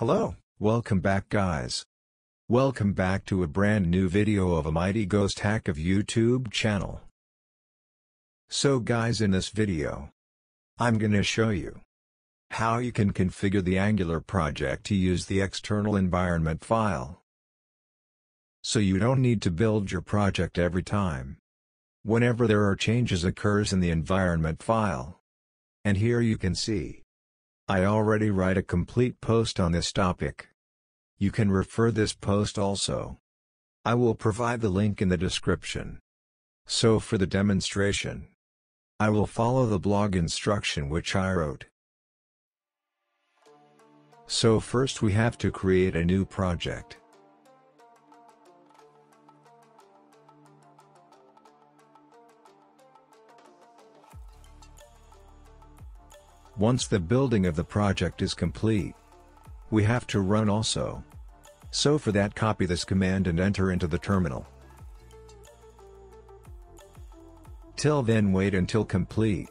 Hello, welcome back guys. Welcome back to a brand new video of a mighty ghost hack of YouTube channel. So guys in this video, I'm gonna show you how you can configure the Angular project to use the external environment file. So you don't need to build your project every time. Whenever there are changes occurs in the environment file. And here you can see I already write a complete post on this topic. You can refer this post also. I will provide the link in the description. So for the demonstration, I will follow the blog instruction which I wrote. So first we have to create a new project. Once the building of the project is complete, we have to run also. So for that copy this command and enter into the terminal. Till then wait until complete.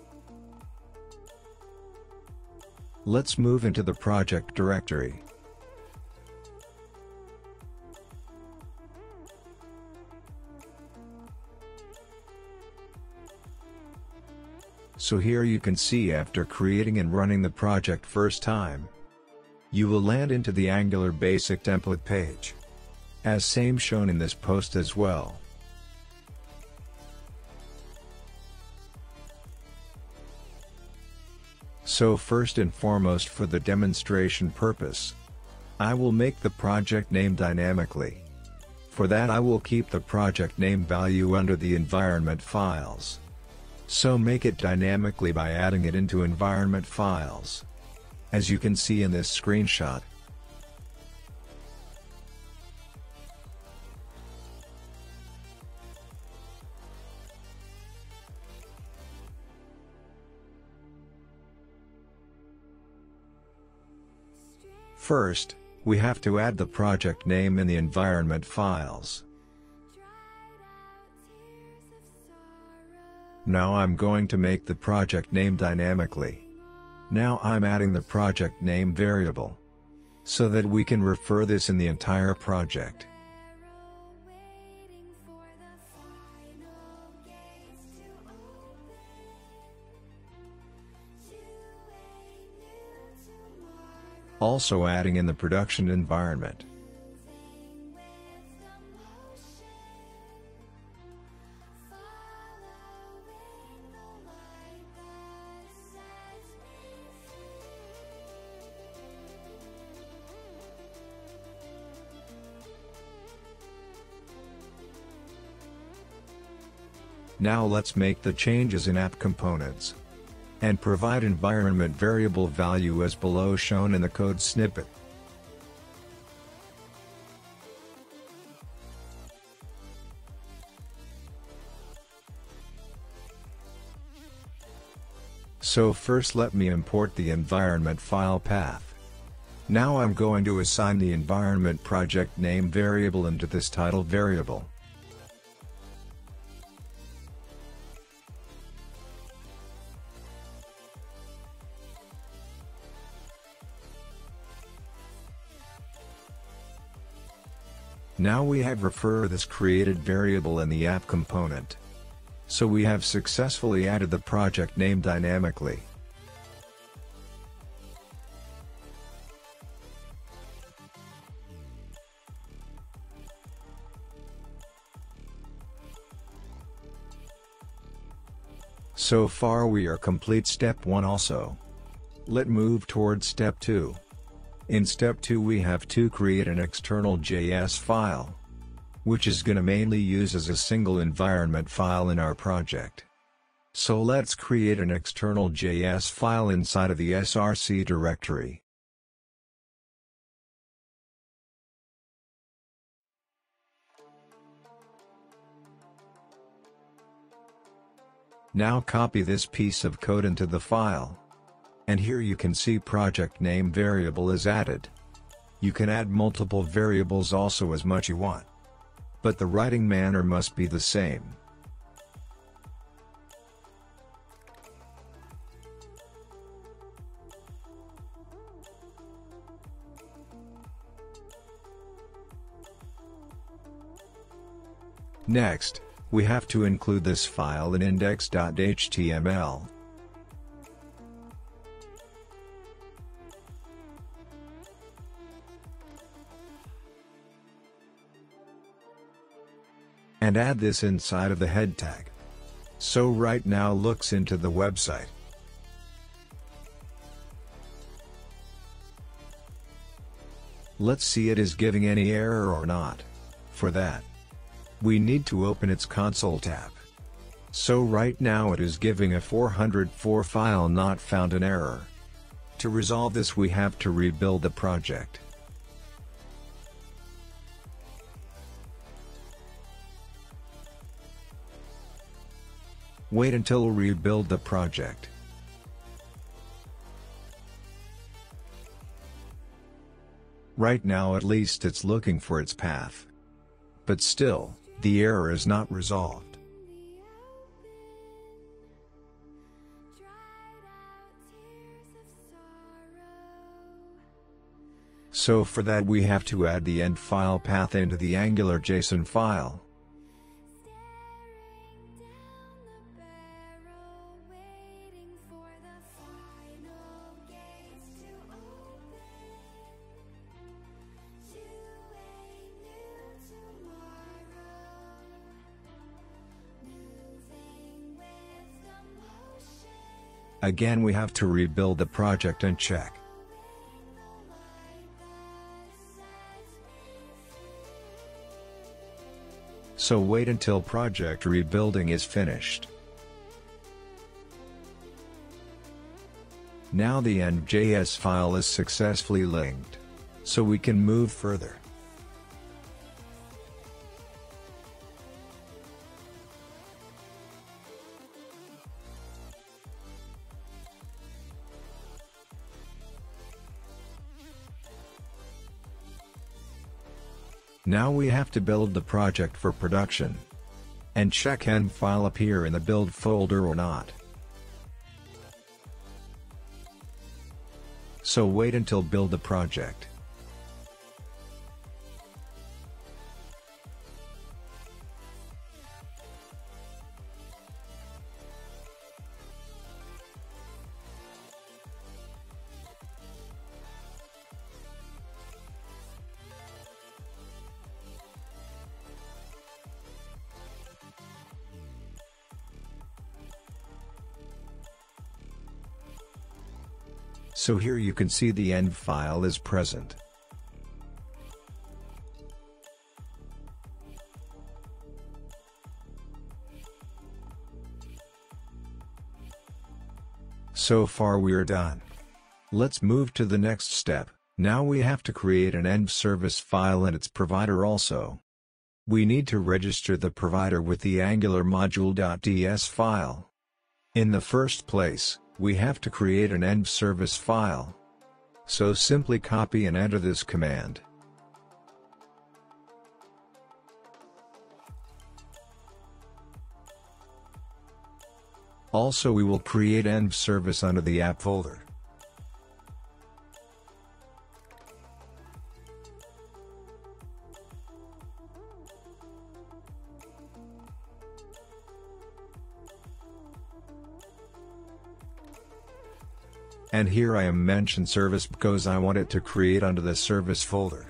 Let's move into the project directory. So here you can see after creating and running the project first time, you will land into the Angular basic template page. As same shown in this post as well. So first and foremost for the demonstration purpose, I will make the project name dynamically. For that I will keep the project name value under the environment files. So make it dynamically by adding it into environment files. As you can see in this screenshot. First, we have to add the project name in the environment files. Now I'm going to make the project name dynamically. Now I'm adding the project name variable. So that we can refer this in the entire project. Also adding in the production environment. Now let's make the changes in app components. And provide environment variable value as below shown in the code snippet. So first let me import the environment file path. Now I'm going to assign the environment project name variable into this title variable. Now we have refer this created variable in the app component. So we have successfully added the project name dynamically. So far we are complete step 1 also. Let move towards step 2. In step 2 we have to create an external JS file. Which is gonna mainly use as a single environment file in our project. So let's create an external JS file inside of the src directory. Now copy this piece of code into the file. And here you can see project name variable is added. You can add multiple variables also as much you want. But the writing manner must be the same. Next, we have to include this file in index.html. And add this inside of the head tag. So right now looks into the website. Let's see it is giving any error or not. For that, we need to open its console tab. So right now it is giving a 404 file not found an error. To resolve this we have to rebuild the project. Wait until we rebuild the project. Right now at least it's looking for its path. But still, the error is not resolved. So for that we have to add the env file path into the Angular JSON file. Again we have to rebuild the project and check. So wait until project rebuilding is finished. Now the env.js file is successfully linked. So we can move further. Now we have to build the project for production. And check env file appear in the build folder or not. So wait until build the project. So here you can see the env file is present. So far we're done. Let's move to the next step, now we have to create an env service file and its provider also. We need to register the provider with the Angular module.ts file. In the first place, we have to create an env service file. So simply copy and enter this command. Also we will create env service under the app folder. And here I am mention service because I want it to create under the service folder.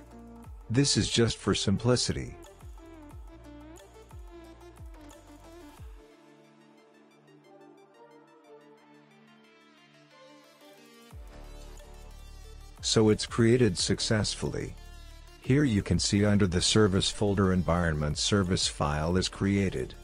This is just for simplicity. So it's created successfully. Here you can see under the service folder environment service file is created.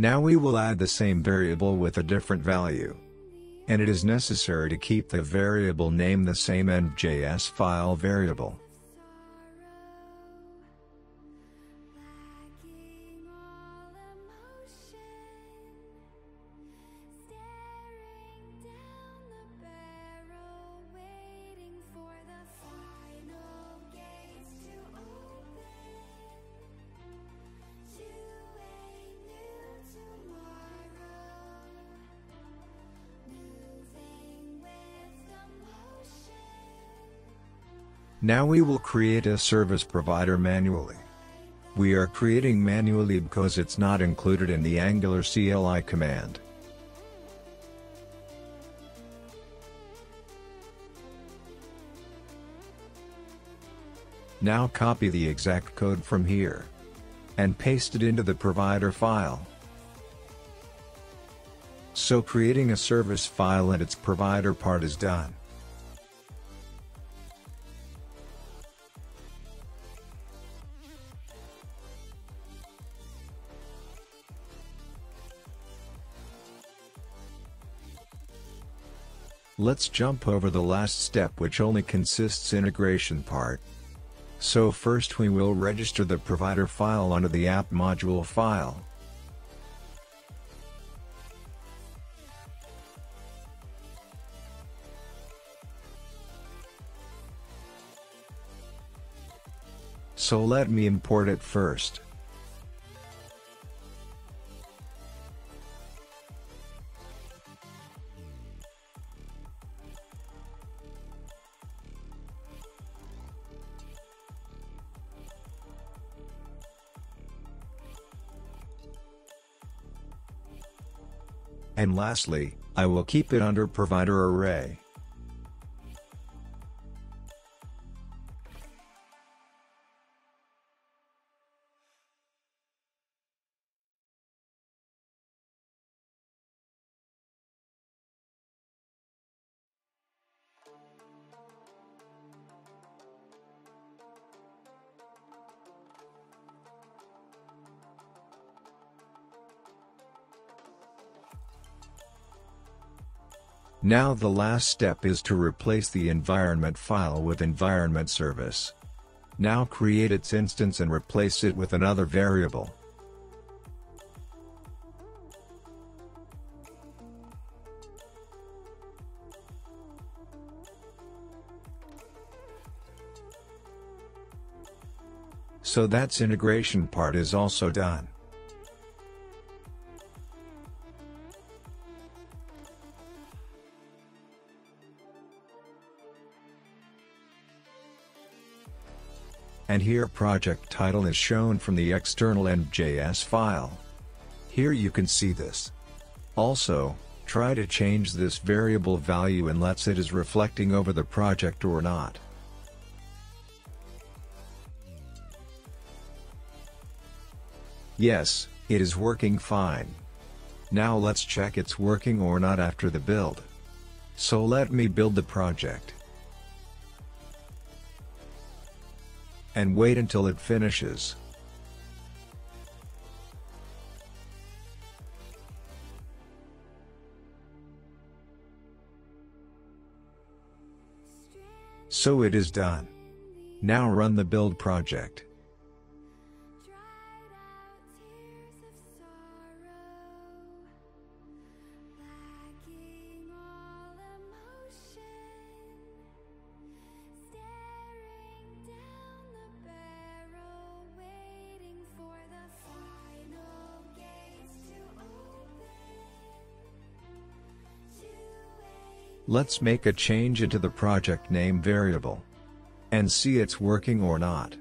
Now we will add the same variable with a different value. And it is necessary to keep the variable name the same and JS file variable. Now we will create a service provider manually. We are creating manually because it's not included in the Angular CLI command. Now copy the exact code from here and paste it into the provider file. So creating a service file and its provider part is done. Let's jump over the last step which only consists integration part. So first we will register the provider file under the app module file. So let me import it first. And lastly, I will keep it under provider array. Now the last step is to replace the environment file with environment service. Now create its instance and replace it with another variable. So that's integration part is also done. And here project title is shown from the external env.js file. Here you can see this. Also, try to change this variable value and let's it is reflecting over the project or not. Yes, it is working fine. Now let's check it's working or not after the build. So let me build the project. And wait until it finishes. So it is done. Now run the build project. Let's make a change into the project name variable. And see it's working or not.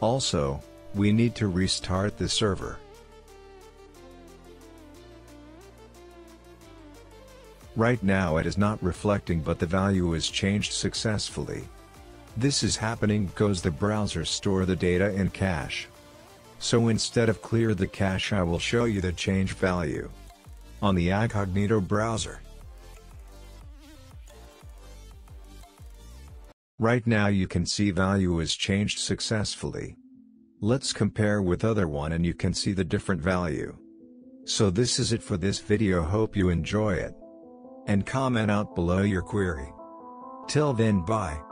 Also, we need to restart the server. Right now it is not reflecting but the value is changed successfully. This is happening because the browsers store the data in cache. So instead of clear the cache I will show you the change value. On the Incognito browser. Right now you can see value is changed successfully. Let's compare with other one and you can see the different value. So this is it for this video hope you enjoy it. And comment out below your query. Till then bye.